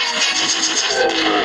Oh,